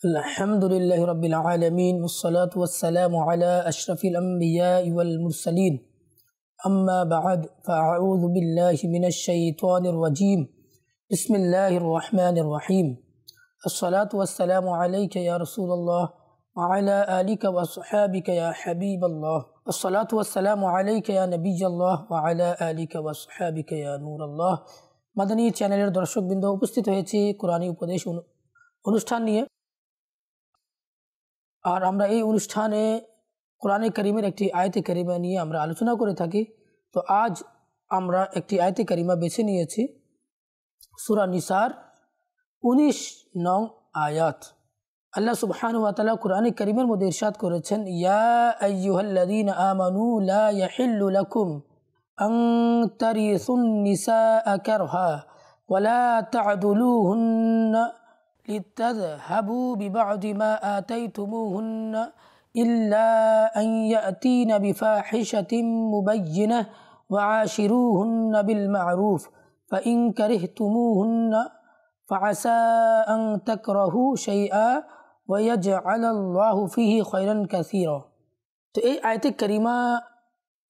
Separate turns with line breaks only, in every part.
الحمد لله رب العالمين والصلاة والسلام على أشرف الأنبياء والمرسلين أما بعد فأعوذ بالله من الشيطان الرجيم بسم الله الرحمن الرحيم الصلاة والسلام عليك يا رسول الله وعلى آلك وصحابك يا حبيب الله الصلاة والسلام عليك يا نبي الله وعلى آلك وصحابك يا نور الله মাদানী চ্যানেলের দর্শকবৃন্দ উপস্থিত হয়েছি কোরআনী উপদেশ অনু- অনুষ্ঠান নিয়ে আর আমরা এই অনুষ্ঠানে কোরআনে করিমের একটি আয়তে করিমা নিয়ে আমরা আলোচনা করে থাকি তো আজ আমরা একটি আয়তে করিমা বেছে নিয়েছি সুরা নিসার উনিশ নং আয়াত আল্লাহ সুবহান ওয়া তাআলা কোরআনে করিমের মধ্যে ইরশাদ করেছেন ইয়া আইয়ুহাল্লাযীনা আমানু লা ইয়াহিল্লু লাকুম আন তারিসুন নিসাআ কারহা ولا تعدلوهن لتذهبوا ببعض ما آتيتموهن إلا أن يأتين بفاحشة مبينة وعاشروهن بالمعروف فإن كرهتموهن فعسى أن تكرهوا شيئا ويجعل الله فيه خيرا كثيرا তো এই আয়তে করিমা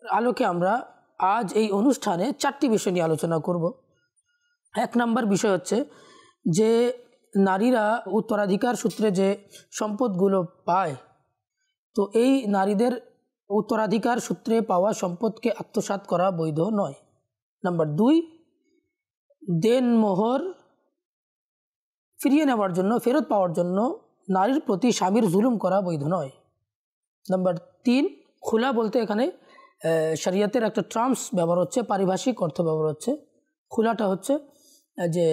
আলোকে আমরা আজ এই অনুষ্ঠানে চারটি বিষয় নিয়ে আলোচনা করব এক নম্বর বিষয় হচ্ছে যে নারীরা উত্তরাধিকার সূত্রে যে সম্পদগুলো পায়, তো এই নারীদের উত্তরাধিকার সূত্রে পাওয়া সম্পদকে আত্মসাৎ করা বৈধ নয়। নাম্বার দুই, দেনমোহর ফিরিয়ে নেওয়ার জন্য, ফেরত পাওয়ার জন্য নারীর প্রতি স্বামীর জুলুম করা বৈধ নয়। নাম্বার তিন, খোলা বলতে এখানে শরিয়তের একটা ট্রার্মস ব্যবহার হচ্ছে, পারিভাষিক অর্থ ব্যবহার হচ্ছে। খোলাটা হচ্ছে যে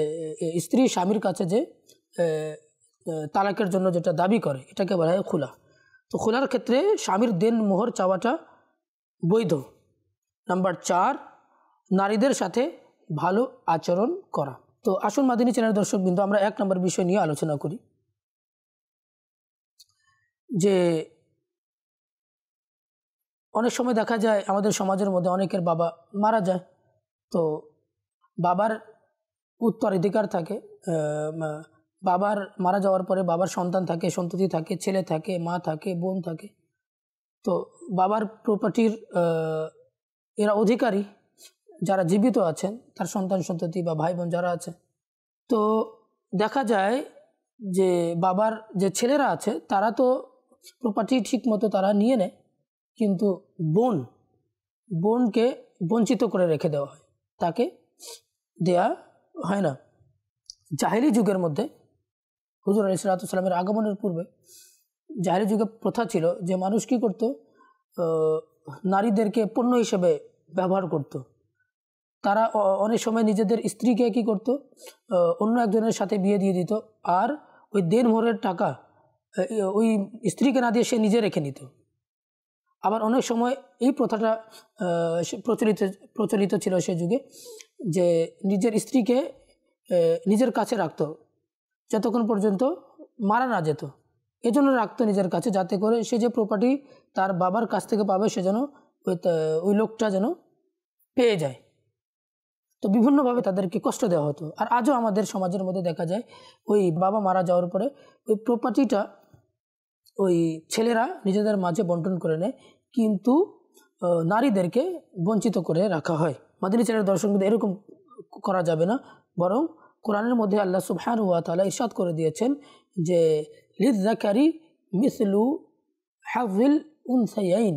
স্ত্রী স্বামীর কাছে যে তালাকের জন্য যেটা দাবি করে, এটাকে বলা হয় খোলা। তো খোলার ক্ষেত্রে স্বামীর দেন মোহর চাওয়াটা বৈধ। নাম্বার চার, নারীদের সাথে ভালো আচরণ করা। তো আসুন মাদিনী চ্যানেল দর্শক বিন্দু, আমরা এক নম্বর বিষয় নিয়ে আলোচনা করি। যে, অনেক সময় দেখা যায় আমাদের সমাজের মধ্যে অনেকের বাবা মারা যায়। তো বাবার উত্তরাধিকার থাকে বাবার মারা যাওয়ার পরে বাবার সন্তান থাকে, সন্ততি থাকে, ছেলে থাকে, মা থাকে, বোন থাকে। তো বাবার প্রপার্টির এরা অধিকারী, যারা জীবিত আছেন, তার সন্তান, সন্ততি বা ভাই বোন যারা আছে। তো দেখা যায় যে বাবার যে ছেলেরা আছে, তারা তো প্রপার্টি ঠিক মতো তারা নিয়ে নেয়, কিন্তু বোন, বোনকে বঞ্চিত করে রেখে দেওয়া হয়। তাকে দেয়া হয় না। জাহেরি যুগের মধ্যে হুজুর আলি সালাতামের আগমনের পূর্বে জাহেরি যুগে প্রথা ছিল যে মানুষ কী করতো নারীদেরকে পণ্য হিসেবে ব্যবহার করত। তারা অনেক সময় নিজেদের স্ত্রীকে কি করতো অন্য একজনের সাথে বিয়ে দিয়ে দিত আর ওই দেন মোহরের টাকা ওই স্ত্রীকে না দিয়ে সে নিজে রেখে নিত। আবার অনেক সময় এই প্রথাটা প্রচলিত প্রচলিত ছিল সে যুগে। যে নিজের স্ত্রীকে নিজের কাছে রাখতো, যতক্ষণ পর্যন্ত মারা না যেত। এজন্য রাখতো নিজের কাছে যাতে করে সে যে প্রপার্টি তার বাবার কাছ থেকে পাবে সে যেন ওই ওই লোকটা যেন পেয়ে যায়। তো বিভিন্নভাবে তাদেরকে কষ্ট দেওয়া হতো। আর আজও আমাদের সমাজের মধ্যে দেখা যায়, ওই বাবা মারা যাওয়ার পরে ওই প্রপার্টিটা ওই ছেলেরা নিজেদের মাঝে বন্টন করে নেয়, কিন্তু নারীদেরকে বঞ্চিত করে রাখা হয়। মাদিনী ছেলের দর্শক এরকম করা যাবে না। বরং কোরআনের মধ্যে আল্লাহ সুবহান ওয়া তাআলা ইরশাদ করে দিয়েছেন যে লিদ জাকারি মিসলু হাফিল উনসাইন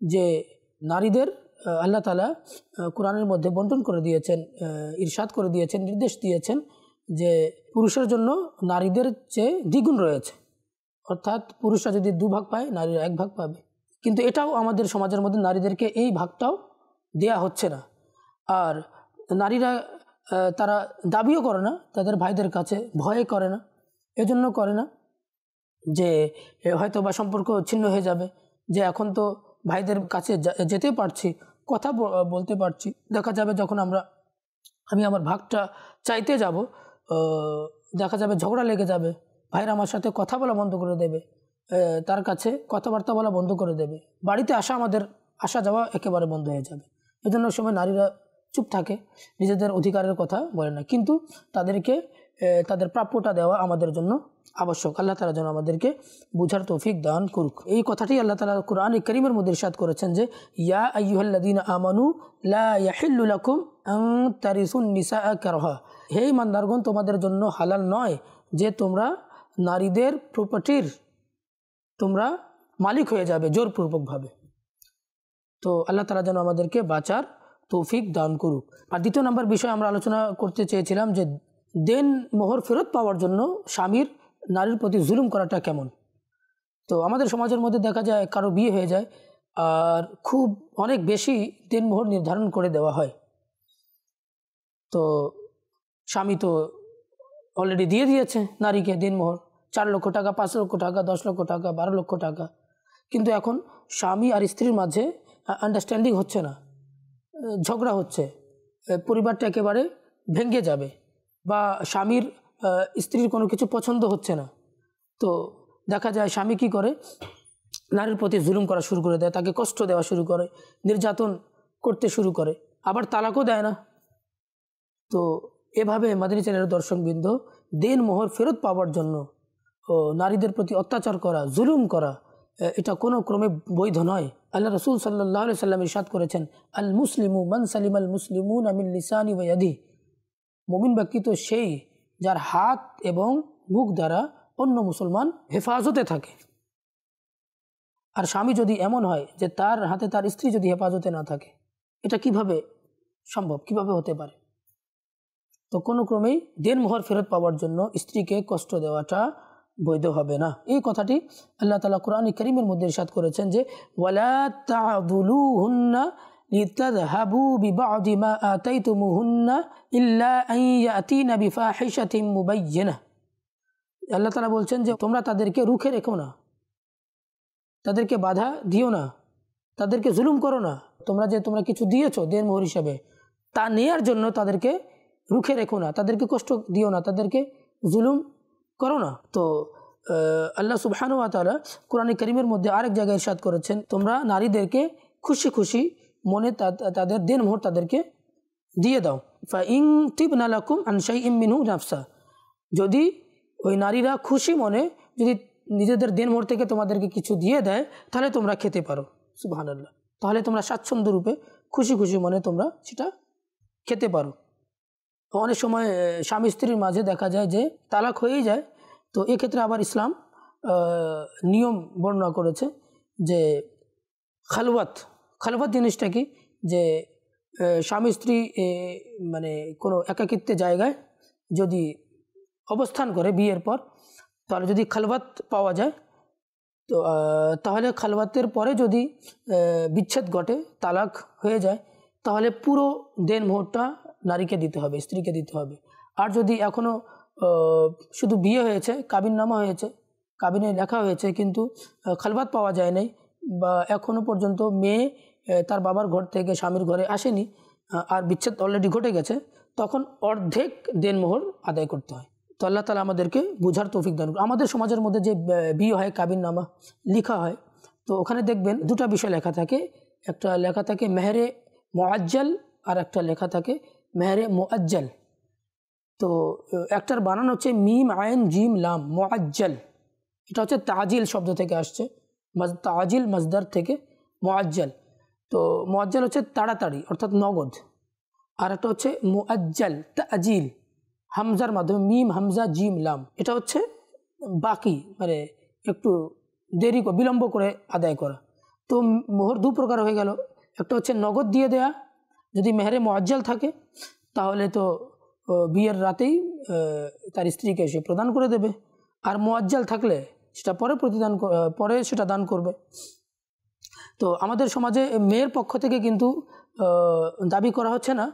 যে নারীদের আল্লাহ তালা কোরআনের মধ্যে বন্টন করে দিয়েছেন ইরশাদ করে দিয়েছেন, নির্দেশ দিয়েছেন যে পুরুষের জন্য নারীদের চেয়ে দ্বিগুণ রয়েছে। অর্থাৎ পুরুষরা যদি দু ভাগ পায়, নারীরা এক ভাগ পাবে। কিন্তু এটাও আমাদের সমাজের মধ্যে নারীদেরকে এই ভাগটাও দেয়া হচ্ছে না। আর নারীরা তারা দাবিও করে না, তাদের ভাইদের কাছে ভয়ে করে না, এজন্য করে না যে হয়তো বা সম্পর্ক ছিন্ন হয়ে যাবে, যে এখন তো ভাইদের কাছে যেতে পারছি, কথা বলতে পারছি। দেখা যাবে যখন আমরা, আমি আমার ভাগটা চাইতে যাব দেখা যাবে ঝগড়া লেগে যাবে, ভাইরা আমার সাথে কথা বলা বন্ধ করে দেবে তার কাছে কথাবার্তা বলা বন্ধ করে দেবে। বাড়িতে আসা আমাদের, আসা যাওয়া একেবারে বন্ধ হয়ে যাবে। এজন্য সময় নারীরা চুপ থাকে, নিজেদের অধিকারের কথা বলে না। কিন্তু তাদেরকে তাদের প্রাপ্যটা দেওয়া আমাদের জন্য আবশ্যক। আল্লাহ তালা যেন আমাদেরকে বুঝার তৌফিক দান করুক। এই কথাটি আল্লাহ তালা কোরআন করিমের মধ্যে ইরশাদ করেছেন যে, ইয়া আইয়ুহাল্লাদিন আমানু লা ইয়াহিল্লুলাকুম আং তারিসুন মান্দারগণ তোমাদের জন্য হালাল নয় যে তোমরা নারীদের প্রপার্টির তোমরা মালিক হয়ে যাবে, জোরপূর্বকভাবে। তো আল্লাহ তালা যেন আমাদেরকে বাঁচার তৌফিক দান করুক। আর দ্বিতীয় নম্বর বিষয় আমরা আলোচনা করতে চেয়েছিলাম যে দেন মোহর ফেরত পাওয়ার জন্য স্বামীর নারীর প্রতি জুলুম করাটা কেমন? তো আমাদের সমাজের মধ্যে দেখা যায় কারও বিয়ে হয়ে যায় আর খুব অনেক বেশি দেন মোহর নির্ধারণ করে দেওয়া হয়। তো স্বামী তো অলরেডি দিয়ে দিয়েছে নারীকে দিনমোহর চার লক্ষ টাকা, পাঁচ লক্ষ টাকা, দশ লক্ষ টাকা, বারো লক্ষ টাকা। কিন্তু এখন স্বামী আর স্ত্রীর মাঝে আন্ডারস্ট্যান্ডিং হচ্ছে না। ঝগড়া হচ্ছে। পরিবারটা একেবারে ভেঙে যাবে বা স্বামীর স্ত্রীর কোনো কিছু পছন্দ হচ্ছে না। তো দেখা যায় স্বামী কি করে? নারীর প্রতি জুলুম করা শুরু করে দেয়, তাকে কষ্ট দেওয়া শুরু করে, নির্যাতন করতে শুরু করে, আবার তালাকও দেয় না। তো এভাবে মাদিনী চ্যানেলের দর্শকবৃন্দ দেন মোহর ফেরত পাওয়ার জন্য নারীদের প্রতি অত্যাচার করা, জুলুম করা এটা কোনো ক্রমে বৈধ নয়। আল্লাহ রসুল সাল্লাহ সাল্লাম ইসাদ করেছেন আল মুসলিমু মান সালিম আল মুসলিমুন আমিল লিসানি ওয়াদি মমিন ব্যক্তি তো সেই যার হাত এবং মুখ দ্বারা অন্য মুসলমান হেফাজতে থাকে। আর স্বামী যদি এমন হয় যে তার হাতে তার স্ত্রী যদি হেফাজতে না থাকে, এটা কীভাবে সম্ভব? কীভাবে হতে পারে? তো কোনো ক্রমেই দেনমোহর ফেরত পাওয়ার জন্য স্ত্রীকে কষ্ট দেওয়াটা বৈধ হবে না এই কথাটি আল্লাহ তালা কোরআন করিমের মধ্যে ইরশাদ করেছেন যে ওয়ালা তাদুলু হুন্না لتذهبوا ببعض ما آتيتموهن إلا أن يأتين بفاحشة مبينة আল্লাহ তালা বলছেন যে তোমরা তাদেরকে রুখে রেখো না তাদেরকে বাধা দিও না তাদেরকে জুলুম করো না তোমরা যে তোমরা কিছু দিয়েছো দেন মোহর হিসাবে তা নেয়ার জন্য তাদেরকে রুখে রেখো না তাদেরকে কষ্ট দিও না তাদেরকে জুলুম করো না। তো আল্লাহ সুবহানু তালা কোরআন করিমের মধ্যে আরেক জায়গায় ইরশাদ করেছেন, তোমরা নারীদেরকে খুশি খুশি মনে তাদের দেন মোহর তাদেরকে দিয়ে দাও। ফা ইং টিপ নালাকুম আনসাই ইম মিনু নাফসা। যদি ওই নারীরা খুশি মনে যদি নিজেদের দেন মোহর থেকে তোমাদেরকে কিছু দিয়ে দেয়, তাহলে তোমরা খেতে পারো। সুবাহান আল্লাহ তাহলে তোমরা স্বাচ্ছন্দ্য রূপে খুশি খুশি মনে তোমরা সেটা খেতে পারো। অনেক সময় স্বামী স্ত্রীর মাঝে দেখা যায় যে তালাক হয়েই যায়। তো এক্ষেত্রে আবার ইসলাম নিয়ম বর্ণনা করেছে যে খালওয়াত খালওয়াত জিনিসটা কি? যে স্বামী স্ত্রী মানে কোনো একাকিত্বে জায়গায় যদি অবস্থান করে বিয়ের পর, তাহলে যদি খালওয়াত পাওয়া যায়, তো তাহলে খালওয়াতের পরে যদি বিচ্ছেদ ঘটে, তালাক হয়ে যায়, তাহলে পুরো দেন মোহরটা নারীকে দিতে হবে, স্ত্রীকে দিতে হবে। আর যদি এখনও শুধু বিয়ে হয়েছে, কাবিন নামা হয়েছে, কাবিনে লেখা হয়েছে, কিন্তু খালবাত পাওয়া যায় নাই বা এখনও পর্যন্ত মেয়ে তার বাবার ঘর থেকে স্বামীর ঘরে আসেনি আর বিচ্ছেদ অলরেডি ঘটে গেছে, তখন অর্ধেক দেনমোহর আদায় করতে হয়। তো আল্লাহ তালা আমাদেরকে বোঝার তৌফিক দান আমাদের সমাজের মধ্যে যে বিয়ে হয়, কাবিন নামা লিখা হয়, তো ওখানে দেখবেন দুটা বিষয় লেখা থাকে। একটা লেখা থাকে মেহরে মোয়াজ্জাল আর একটা লেখা থাকে মেহরে মোয়াজ্জল। তো, একটার বানানো হচ্ছে মিম আয়ন জিম, লাম, মোয়াজ্জল। এটা হচ্ছে তাজিল শব্দ থেকে আসছে তাজিল মজদার থেকে মোয়াজ্জল। তো, মোয়াজ্জাল হচ্ছে তাড়াতাড়ি, অর্থাৎ নগদ। আর একটা হচ্ছে মোয়াজ্জাল, তাজিল। হামজার মাধ্যমে মিম, হামজা, জিম, লাম। এটা হচ্ছে বাকি মানে একটু দেরি বিলম্ব করে আদায় করা। তো, মোহর দু প্রকার হয়ে গেল। একটা হচ্ছে নগদ দিয়ে দেয়া যদি মেহরে মোয়াজ্জাল থাকে, তাহলে তো বিয়ের রাতেই তার স্ত্রীকে সে প্রদান করে দেবে। আর মোয়াজ্জাল থাকলে সেটা পরে প্রতিদান পরে সেটা দান করবে। তো আমাদের সমাজে মেয়ের পক্ষ থেকে কিন্তু দাবি করা হচ্ছে না।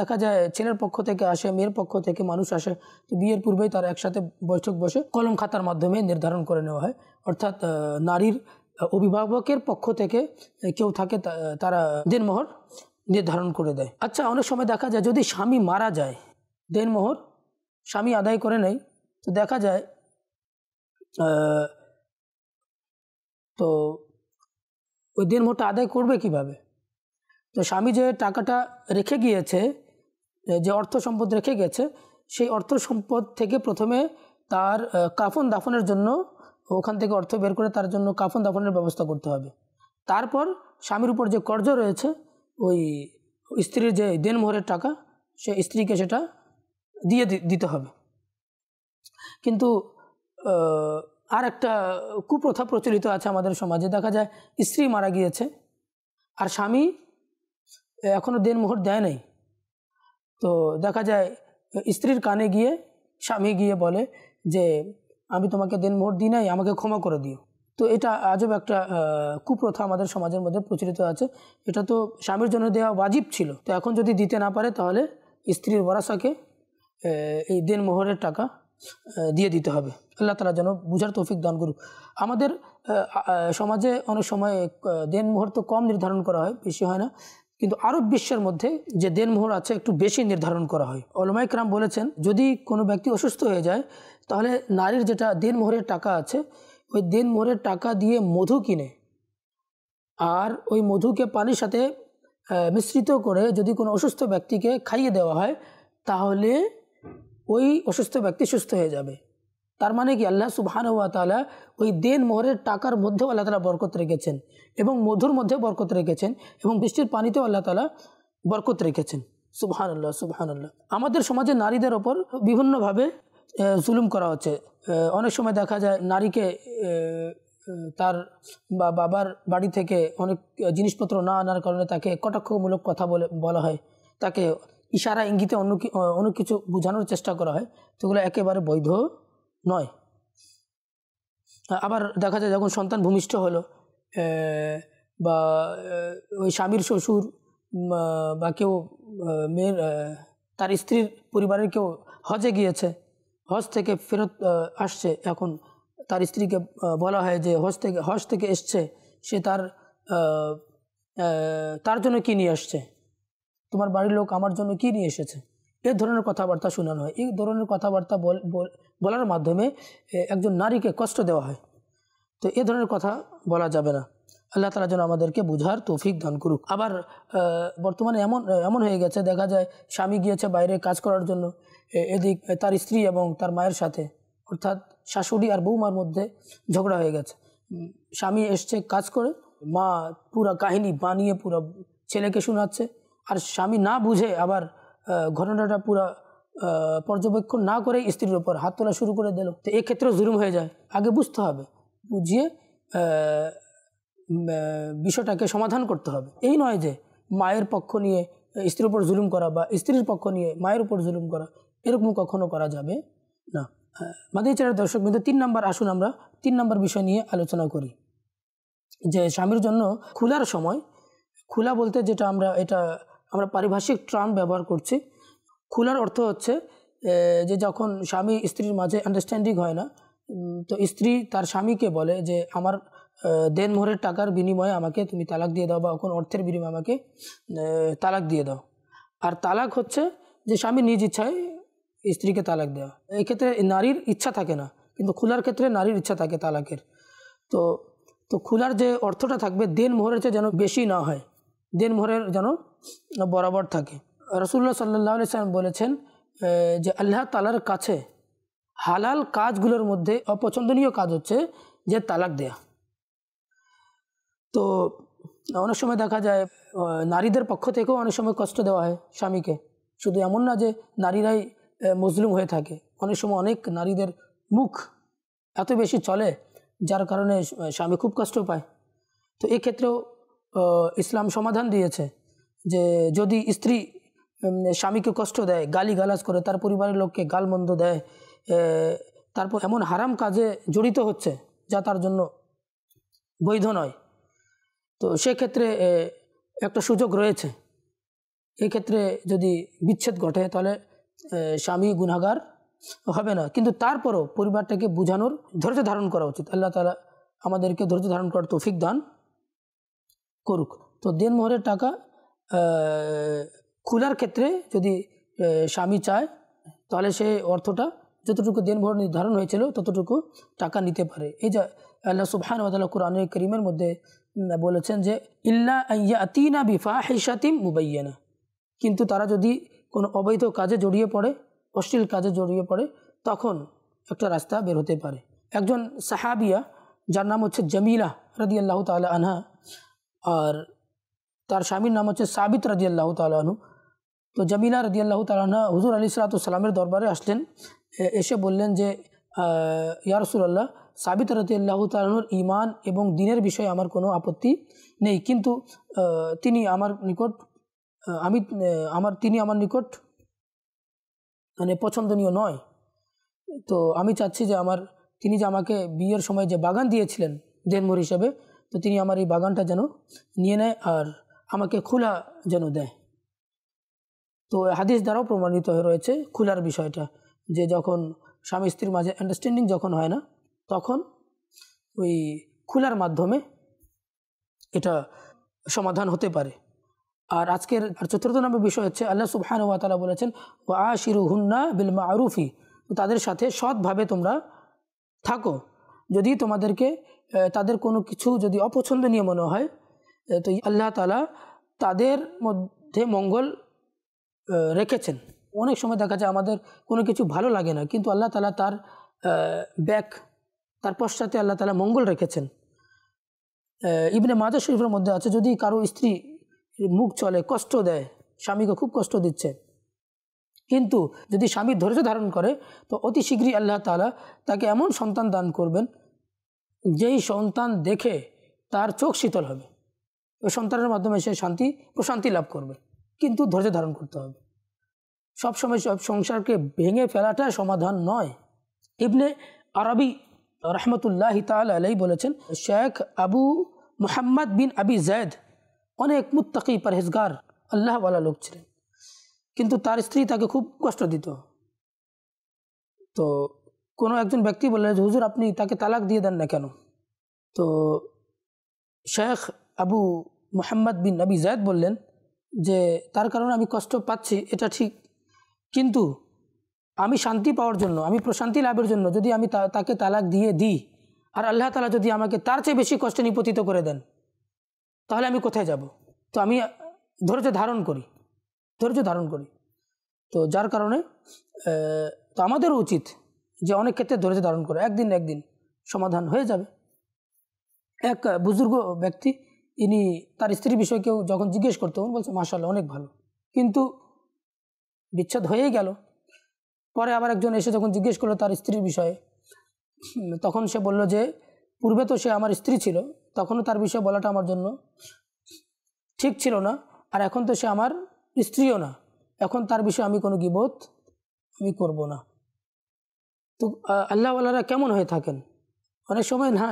দেখা যায় ছেলের পক্ষ থেকে আসে, মেয়ের পক্ষ থেকে মানুষ আসে। তো বিয়ের পূর্বেই তারা একসাথে বৈঠক বসে কলম খাতার মাধ্যমে নির্ধারণ করে নেওয়া হয়। অর্থাৎ নারীর অভিভাবকের পক্ষ থেকে কেউ থাকে তারা দিনমোহর নির্ধারণ করে দেয়। আচ্ছা অনেক সময় দেখা যায় যদি স্বামী মারা যায় দেনমোহর স্বামী আদায় করে নেয়, তো দেখা যায় তো ওই দেনমোহরটা আদায় করবে কীভাবে? তো স্বামী যে টাকাটা রেখে গিয়েছে, যে অর্থ সম্পদ রেখে গেছে, সেই অর্থ সম্পদ থেকে প্রথমে তার কাফন দাফনের জন্য ওখান থেকে অর্থ বের করে তার জন্য কাফন দাফনের ব্যবস্থা করতে হবে। তারপর স্বামীর উপর যে কর্জ রয়েছে ওই স্ত্রীর যে দেনমোহরের টাকা, সে স্ত্রীকে সেটা দিয়ে দিতে হবে। কিন্তু আর একটা কুপ্রথা প্রচলিত আছে আমাদের সমাজে। দেখা যায়, স্ত্রী মারা গিয়েছে, আর স্বামী এখনও দেনমোহর দেয় নাই। তো দেখা যায়, স্ত্রীর কানে গিয়ে স্বামী গিয়ে বলে যে, আমি তোমাকে দেনমোহর দিই নাই, আমাকে ক্ষমা করে দিও। তো এটা আজব একটা কুপ্রথা আমাদের সমাজের মধ্যে প্রচলিত আছে। এটা তো স্বামীর জন্য দেওয়া ওয়াজিব ছিল। তো এখন যদি দিতে না পারে তাহলে স্ত্রীর বরাসাকে এই দেন মোহরের টাকা দিয়ে দিতে হবে। আল্লাহ তালা যেন বুঝার তৌফিক দান করুক। আমাদের সমাজে অনেক সময় দেন মোহর তো কম নির্ধারণ করা হয়, বেশি হয় না। কিন্তু আরব বিশ্বের মধ্যে যে দেনমোহর আছে একটু বেশি নির্ধারণ করা হয়। অলমাইকরাম বলেছেন, যদি কোনো ব্যক্তি অসুস্থ হয়ে যায়, তাহলে নারীর যেটা দেনমোহরের টাকা আছে ওই দেনমোহরের টাকা দিয়ে মধু কিনে। আর ওই মধুকে পানির সাথে মিশ্রিত করে যদি কোনো অসুস্থ ব্যক্তিকে খাইয়ে দেওয়া হয়, তাহলে ওই অসুস্থ ব্যক্তি সুস্থ হয়ে যাবে। তার মানে কি আল্লাহ সুবহান ওয়া তাআলা ওই দেন মোহরের টাকার মধ্যেও আল্লাহ তালা বরকত রেখেছেন এবং মধুর মধ্যে বরকত রেখেছেন এবং বৃষ্টির পানিতেও আল্লাহ তালা বরকত রেখেছেন। সুবহান আল্লাহ সুবহান আল্লাহ আমাদের সমাজে নারীদের ওপর বিভিন্নভাবে জুলুম করা হচ্ছে। অনেক সময় দেখা যায় নারীকে তার বা, বাবার বাড়ি থেকে অনেক জিনিসপত্র না আনার কারণে তাকে কটাক্ষমূলক কথা বলে, বলা হয়। তাকে ইশারা, ইঙ্গিতে অন্য অন্য কিছু বোঝানোর চেষ্টা করা হয়। সেগুলো একেবারে বৈধ নয়। আবার দেখা যায় যখন সন্তান ভূমিষ্ঠ হলো বা ওই স্বামীর শ্বশুর বা কেউ মেয়ের তার স্ত্রীর পরিবারের কেউ হজে গিয়েছে হজ থেকে ফেরত আসছে। এখন তার স্ত্রীকে বলা হয় যে হজ থেকে হজ থেকে এসছে। সে তার তার জন্য কী নিয়ে আসছে? তোমার বাড়ির লোক আমার জন্য কী নিয়ে এসেছে? এই ধরনের কথাবার্তা শোনানো হয়। এই ধরনের কথাবার্তা বল- বল- বলার মাধ্যমে একজন নারীকে কষ্ট দেওয়া হয়। তো এ ধরনের কথা বলা যাবে না। আল্লাহ তালা যেন আমাদেরকে বুঝার তৌফিক দান করুক। আবার বর্তমানে এমন এমন হয়ে গেছে, দেখা যায় স্বামী গিয়েছে বাইরে কাজ করার জন্য এদিক তার স্ত্রী এবং তার মায়ের সাথে, অর্থাৎ শাশুড়ি আর বৌমার মধ্যে ঝগড়া হয়ে গেছে। স্বামী এসছে কাজ করে, মা পুরা কাহিনী বানিয়ে পুরো ছেলেকে শোনাচ্ছে, আর স্বামী না বুঝে আবার ঘটনাটা পুরা পর্যবেক্ষণ না করে স্ত্রীর ওপর হাত তোলা শুরু করে দিল। তো এক্ষেত্রেও জুলুম হয়ে যায়। আগে বুঝতে হবে, বুঝিয়ে বিষয়টাকে সমাধান করতে হবে। এই নয় যে মায়ের পক্ষ নিয়ে, স্ত্রীর উপর জুলুম করা বা স্ত্রীর পক্ষ নিয়ে মায়ের উপর জুলুম করা এরকম কখনো করা যাবে না। চ্যানেল দর্শক বিন্দু, তিন নম্বর আসুন আমরা তিন নম্বর বিষয় নিয়ে আলোচনা করি। যে স্বামীর জন্য খোলার সময়, খোলা বলতে যেটা আমরা, এটা আমরা পারিভাষিক ট্রাম ব্যবহার করছি। খোলার অর্থ হচ্ছে যে যখন স্বামী স্ত্রীর মাঝে আন্ডারস্ট্যান্ডিং হয় না তো স্ত্রী তার স্বামীকে বলে যে, আমার দেনমোহরের টাকার বিনিময়ে আমাকে তুমি তালাক দিয়ে দাও বা কোনো অর্থের বিনিময়ে আমাকে তালাক দিয়ে দাও। আর তালাক হচ্ছে যে স্বামী নিজ ইচ্ছায় স্ত্রীকে তালাক দেওয়া এই ক্ষেত্রে নারীর ইচ্ছা থাকে না, কিন্তু খোলার ক্ষেত্রে নারীর ইচ্ছা থাকে তালাকের। তো তো খোলার যে অর্থটা থাকবে দেন মোহরের চেয়ে যেন বেশি না হয় দেন মোহরের যেন বরাবর থাকে। রসুল্লাহ সাল্লাহ সাল্লাম বলেছেন যে আল্লাহ তালার কাছে হালাল কাজগুলোর মধ্যে অপছন্দনীয় কাজ হচ্ছে যে তালাক দেয়া। তো অনেক সময় দেখা যায় নারীদের পক্ষ থেকেও অনেক সময় কষ্ট দেওয়া হয় স্বামীকে। শুধু এমন না যে নারীরাই মজলুম হয়ে থাকে। অনেক সময় অনেক নারীদের মুখ এত বেশি চলে, যার কারণে স্বামী খুব কষ্ট পায়। তো এক্ষেত্রেও ইসলাম সমাধান দিয়েছে যে যদি স্ত্রী স্বামীকে কষ্ট দেয় গালি গালাজ করে, তার পরিবারের লোককে গালমন্দ দেয় তারপর এমন হারাম কাজে জড়িত হচ্ছে, যা তার জন্য বৈধ নয়। তো সেক্ষেত্রে একটা সুযোগ রয়েছে। এক্ষেত্রে যদি বিচ্ছেদ ঘটে তাহলে স্বামী গুনাগার হবে না। কিন্তু তারপরও পরিবারটাকে বোঝানোর ধৈর্য ধারণ করা উচিত। আল্লাহ তালা আমাদেরকে ধৈর্য ধারণ করার তৌফিক দান করুক। তো দেনমোহরের টাকা আহ, খোলার ক্ষেত্রে যদি স্বামী চায় তাহলে সে অর্থটা যতটুকু দেনমোহর নির্ধারণ হয়েছিল ততটুকু টাকা নিতে পারে। এই যে আল্লাহ সুবহান ওয়াতালা কোরআন করিমের মধ্যে বলেছেন যে, ইল্লা আতিনা বিফা হিসাতিম মুবাইয়ানা। কিন্তু তারা যদি কোনো অবৈধ কাজে জড়িয়ে পড়ে, অশ্লীল কাজে জড়িয়ে পড়ে, তখন একটা রাস্তা বের হতে পারে। একজন সাহাবিয়া, যার নাম হচ্ছে জামিলা রাদি আল্লাহ তালা আনহা, আর তার স্বামীর নাম হচ্ছে সাবিত রাজি আল্লাহ তালু তো জামিলা রাজি আল্লাহ তালহা হুজুর আলী সালাতামের দরবারে আসলেন। এসে বললেন যে ইয়া রসুল্লাহ সাবিত রাজি আল্লাহ তালুর ইমান এবং দিনের বিষয়ে আমার কোনো আপত্তি নেই। কিন্তু তিনি আমার নিকট আমি আমার, তিনি আমার নিকট মানে পছন্দনীয় নয়। তো আমি চাচ্ছি যে আমার, তিনি যে আমাকে বিয়ের সময় যে বাগান দিয়েছিলেন দেনমোর হিসাবে, তো তিনি আমার এই বাগানটা যেন নিয়ে নেয় আর আমাকে খোলা যেন দেয়। তো হাদিস দ্বারাও প্রমাণিত হয়ে রয়েছে খোলার বিষয়টা যে যখন স্বামী স্ত্রীর মাঝে আন্ডারস্ট্যান্ডিং যখন হয় না, তখন ওই খোলার মাধ্যমে এটা সমাধান হতে পারে। আর আজকের আর চতুর্থ নম্বর বিষয় হচ্ছে, আল্লাহ সুবহান ওয়া তাআলা বলেছেন ও আশিরু হুন্না বিল মারুফি তাদের সাথে সৎভাবে তোমরা থাকো। যদি তোমাদেরকে তাদের কোনো কিছু যদি অপছন্দনীয় মনে হয় তো আল্লাহ তালা তাদের মধ্যে মঙ্গল রেখেছেন। অনেক সময় দেখা যায় আমাদের কোনো কিছু ভালো লাগে না, কিন্তু আল্লাহ তালা তার ব্যাক, তার পশ্চাতে আল্লাহ তালা মঙ্গল রেখেছেন। ইবনে মাজা শরীফের মধ্যে আছে, যদি কারও স্ত্রী মুখ চলে, কষ্ট দেয়, স্বামীকে খুব কষ্ট দিচ্ছে, কিন্তু যদি স্বামী ধৈর্য ধারণ করে, তো অতি শীঘ্রই আল্লাহ তালা তাকে এমন সন্তান দান করবেন, যেই সন্তান দেখে তার চোখ শীতল হবে। ওই সন্তানের মাধ্যমে সে শান্তি, প্রশান্তি লাভ করবে, কিন্তু ধৈর্য ধারণ করতে হবে। সবসময় সব সংসারকে ভেঙে ফেলাটা সমাধান নয়। ইবনে আরবি রহমতুল্লাহ তাল আলাই বলেছেন, শেখ আবু মুহাম্মদ বিন আবি জৈদ অনেক মুত্তাকি পরহেজগার, আল্লাহওয়ালা লোক ছিলেন। কিন্তু তার স্ত্রী তাকে খুব কষ্ট দিত। তো কোনো একজন ব্যক্তি বললেন যে হুজুর, আপনি তাকে তালাক দিয়ে দেন না কেন? তো শেখ আবু মোহাম্মদ বিন নবী জায়দ বললেন যে, তার কারণে আমি কষ্ট পাচ্ছি, এটা ঠিক কিন্তু আমি শান্তি পাওয়ার জন্য, আমি প্রশান্তি লাভের জন্য যদি আমি তাকে তালাক দিয়ে দিই, আর আল্লাহ তালা যদি আমাকে তার চেয়ে বেশি কষ্টে নিপতিত করে দেন, তাহলে আমি কোথায় যাব? তো আমি ধৈর্য ধারণ করি, ধৈর্য ধারণ করি। তো যার কারণে তো আমাদেরও উচিত যে অনেক ক্ষেত্রে ধৈর্য ধারণ করে। একদিন একদিন সমাধান হয়ে যাবে। এক বুজুর্গ ব্যক্তি, ইনি তার স্ত্রীর বিষয়ে কেউ যখন জিজ্ঞেস করতো বলছে মাসাল্লাহ অনেক ভালো। কিন্তু বিচ্ছেদ হয়েই গেল। পরে আবার একজন এসে যখন জিজ্ঞেস করল তার স্ত্রীর বিষয়ে, তখন সে বলল যে, পূর্বে তো সে আমার স্ত্রী ছিল, তখনও তার বিষয়ে বলাটা আমার জন্য ঠিক ছিল না, আর এখন তো সে আমার স্ত্রীও না। এখন তার বিষয়ে আমি কোনো গিবোধ আমি করব না। তো আল্লাহওয়ালারা কেমন হয়ে থাকেন? অনেক সময় না,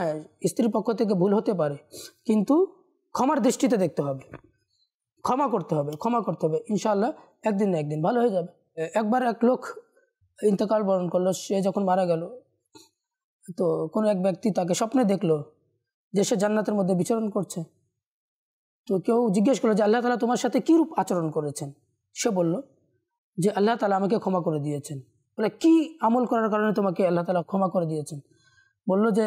স্ত্রীর পক্ষ থেকে ভুল হতে পারে, কিন্তু ক্ষমার দৃষ্টিতে দেখতে হবে। ক্ষমা করতে হবে, ক্ষমা করতে হবে। ইনশাআল্লাহ একদিন না একদিন ভালো হয়ে যাবে। একবার এক লোক ইন্তকাল বরণ করল, সে যখন মারা গেল, তো কোনো এক ব্যক্তি তাকে স্বপ্নে দেখল যে সে জান্নাতের মধ্যে বিচরণ করছে। তো কেউ জিজ্ঞেস করল যে, আল্লাহ তালা তোমার সাথে কী রূপ আচরণ করেছেন? সে বলল যে, আল্লাহ তালা আমাকে ক্ষমা করে দিয়েছেন। বলে, কি আমল করার কারণে তোমাকে আল্লাহ তালা ক্ষমা করে দিয়েছেন? বলল যে,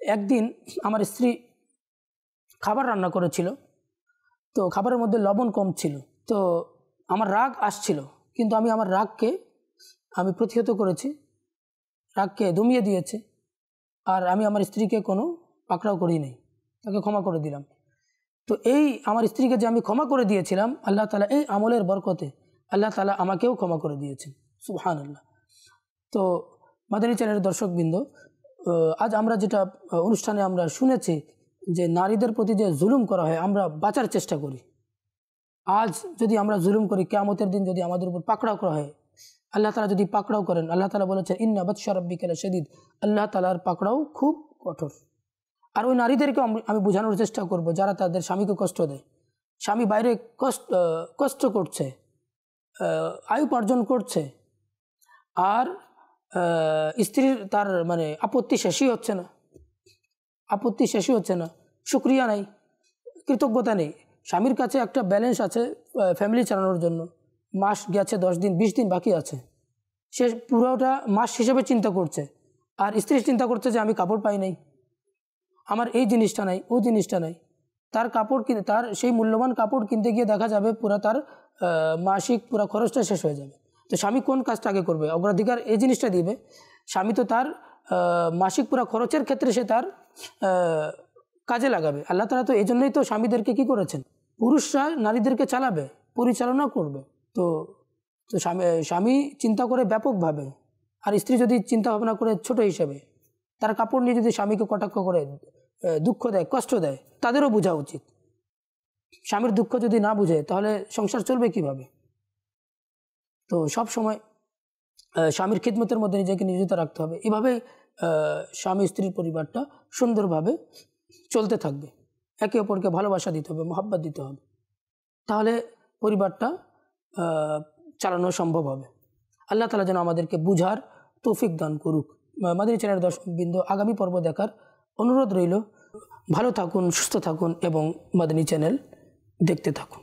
একদিন আমার স্ত্রী খাবার রান্না করেছিল তো খাবারের মধ্যে লবণ কম ছিল। তো আমার রাগ আসছিল, কিন্তু আমি আমার রাগকে, আমি প্রতিহত করেছি। রাগকে দমিয়ে দিয়েছি। আর আমি আমার স্ত্রীকে কোনো পাকড়াও করি নাই। তাকে ক্ষমা করে দিলাম। তো এই আমার স্ত্রীকে যে আমি ক্ষমা করে দিয়েছিলাম, আল্লাহ তালা এই আমলের বরকতে আল্লাহ তালা আমাকেও ক্ষমা করে দিয়েছেন। সুবহান আল্লাহ তো মাদানী চ্যানেলের দর্শকবৃন্দ আজ আমরা যেটা অনুষ্ঠানে আমরা শুনেছি যে নারীদের প্রতি যে জুলুম করা হয়, আমরা বাঁচার চেষ্টা করি। আজ যদি আমরা জুলুম করি, কেয়ামতের দিন যদি আমাদের উপর পাকড়াও করা হয়, আল্লাহ তালা যদি পাকড়াও করেন, আল্লাহ তালা বলেছেন ইন্না বৎসরব্বিকেলা সেদিদ আল্লাহ তালার পাকড়াও খুব কঠোর। আর ওই নারীদেরকে আমি বোঝানোর চেষ্টা করব, যারা তাদের স্বামীকে কষ্ট দেয়। স্বামী বাইরে কষ্ট কষ্ট করছে আয় উপার্জন করছে, আর স্ত্রীর তার মানে আপত্তি শেষই হচ্ছে না। আপত্তি শেষই হচ্ছে না। শুক্রিয়া নাই, কৃতজ্ঞতা নেই। স্বামীর কাছে একটা ব্যালেন্স আছে ফ্যামিলি চালানোর জন্য। মাস গেছে, দশ দিন, বিশ দিন বাকি আছে। সে পুরোটা মাস হিসেবে চিন্তা করছে। আর স্ত্রী চিন্তা করছে যে, আমি কাপড় পাই নাই। আমার এই জিনিসটা নাই, ওই জিনিসটা নাই। তার কাপড় কিনে, তার সেই মূল্যবান কাপড় কিনতে গিয়ে দেখা যাবে পুরা তার মাসিক পুরা খরচটা শেষ হয়ে যাবে। তো স্বামী কোন কাজটা আগে করবে? অগ্রাধিকার এই জিনিসটা দিবে। স্বামী তো তার মাসিক পুরা খরচের ক্ষেত্রে সে তার কাজে লাগাবে। আল্লাহ তালা তো এই জন্যই তো স্বামীদেরকে কি করেছেন? পুরুষরা নারীদেরকে চালাবে, পরিচালনা করবে। তো তো স্বামী স্বামী চিন্তা করে ব্যাপকভাবে, আর স্ত্রী যদি চিন্তা ভাবনা করে ছোট হিসেবে, তার কাপড় নিয়ে যদি স্বামীকে কটাক্ষ করে দুঃখ দেয়, কষ্ট দেয়, তাদেরও বোঝা উচিত। স্বামীর দুঃখ যদি না বুঝে, তাহলে সংসার চলবে কীভাবে? তো সব সময় স্বামীর খিদমতের মধ্যে নিজেকে নিয়োজিত রাখতে হবে। এভাবেই স্বামী স্ত্রীর পরিবারটা সুন্দরভাবে চলতে থাকবে। একে অপরকে ভালোবাসা দিতে হবে, মহাব্বত দিতে হবে। তাহলে পরিবারটা চালানো সম্ভব হবে। আল্লাহ তালা যেন আমাদেরকে বুঝার তৌফিক দান করুক। মাদিনী চ্যানেল দর্শকবৃন্দ, আগামী পর্ব দেখার অনুরোধ রইল। ভালো থাকুন, সুস্থ থাকুন এবং মাদিনী চ্যানেল দেখতে থাকুন।